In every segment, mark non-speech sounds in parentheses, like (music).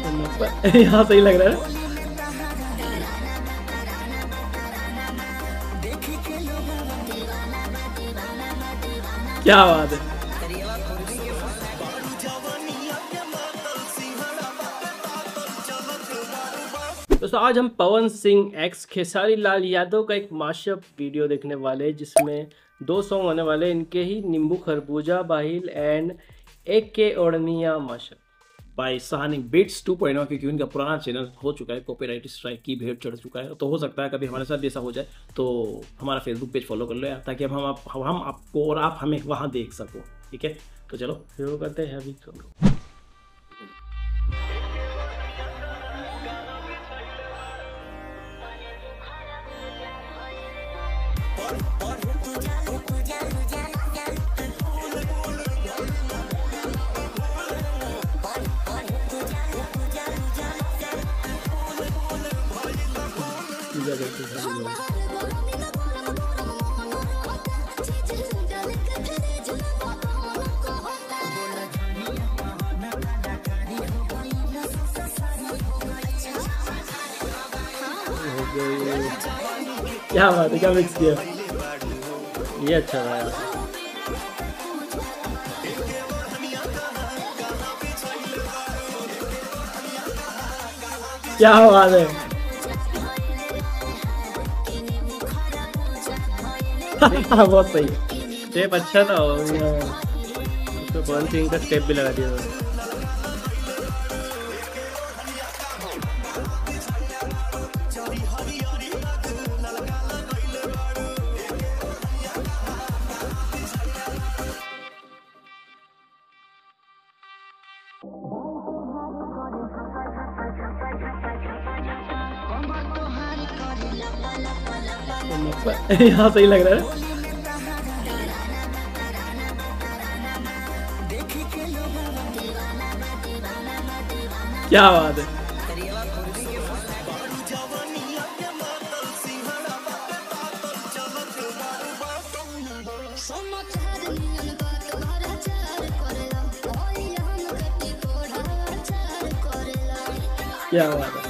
(laughs) यहाँ सही लग रहा है। क्या बात है। दोस्तों, आज हम पवन सिंह एक्स खेसारी लाल यादव का एक माशअप वीडियो देखने वाले जिसमें दो सॉन्ग होने वाले इनके ही नींबू खरबूजा, बाहिल एंड एक के ओढ़निया माशअप बाय सहानी बिट्स 2.0 क्योंकि उनका पुराना चैनल हो चुका है कॉपीराइट स्ट्राइक की भेड़ चढ़ चुका है। तो हो सकता है कभी हमारे साथ भी ऐसा हो जाए तो हमारा फेसबुक पेज फॉलो कर लो यार ताकि हम आप, हम आपको और आप हमें वहाँ देख सको। ठीक है? तो चलो, शुरू करते हैं अभी। तो पूजा करते हैं सभी लोग। क्या बात है, क्या मिक्स किया? ये अच्छा था यार। क्या बात है? बहुत सही। स्टेप अच्छा था और उसको कौन सिंह का स्टेप भी लगा दिया यहाँ सही लग रहा है। क्या बात है। क्या बात है।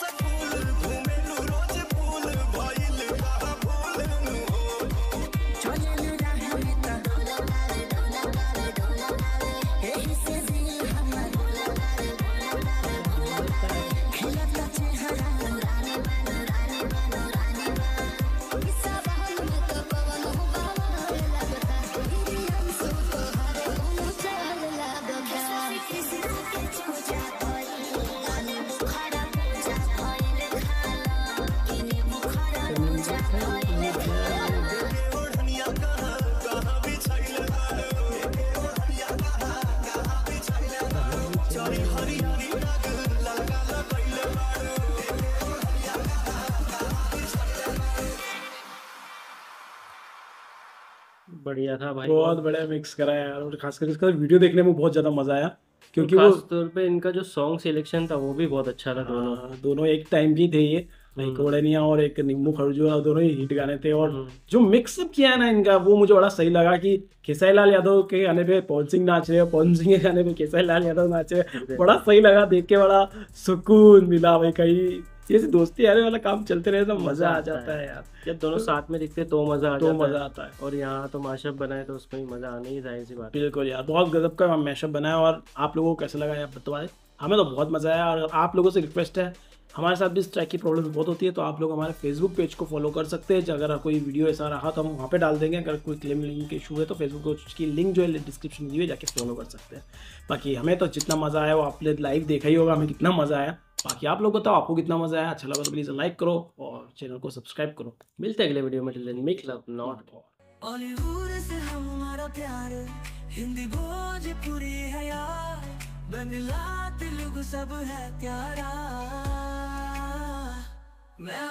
बढ़िया था भाई। बहुत बढ़िया मिक्स करा यार और खासकर इसका वीडियो देखने में बहुत ज़्यादा मज़ा आया क्योंकि वो तौर पे इनका जो सॉन्ग सिलेक्शन था वो भी बहुत अच्छा था दोनों। हाँ, दोनों एक टाइम की थे ये एक ओड़निया और एक नींबू खरजूरा दोनों ही हिट गाने थे और हम्म। जो मिक्सअप किया है ना इनका वो मुझे बड़ा सही लगा कि खेसारी लाल यादव के गाने पे पवन सिंह नाच रहे हैं पवन सिंह के गाने पे खेसाई लाल यादव नाच रहे हैं। बड़ा सही लगा देख के बड़ा सुकून मिला भाई कहीं जैसे दोस्ती यारी वाला काम चलते रहे तो मज़ा आ जाता है यार। जब दोनों साथ में दिखते तो मज़ा आ तो जाता मज़ा आता है। और यहाँ तो माशअप बनाए तो उसमें मज़ा आने ही ज़ाहिर सी बात बिल्कुल यार बहुत गजब का मैशअप बनाया और आप लोगों को कैसा लगा यार बताए हमें तो बहुत मज़ा आया और आप लोगों से रिक्वेस्ट है हमारे साथ भी इस ट्रैक की प्रॉब्लम बहुत होती है तो आप लोग हमारे फेसबुक पेज को फॉलो कर सकते हैं। अगर कोई वीडियो ऐसा रहा तो हम वहाँ पे डाल देंगे। अगर कोई क्लेम लिंक के इशू है तो फेसबुक की लिंक जो है डिस्क्रिप्शन में दी हुई है, जाके फॉलो कर सकते हैं। बाकी हमें तो जितना मज़ा आया वो आपने लाइव देखा ही होगा हमें कितना मज़ा आया। बाकी आप लोग बताओ तो आपको कितना मज़ा आया अच्छा लगा तो प्लीज़ लाइक करो और चैनल को सब्सक्राइब करो। मिलते हैं अगले वीडियो में मेक लव नॉट बॉलीवुड से हमारा प्यार, हिंदी भोजपुरी है यार। सब है प्यारा। मैं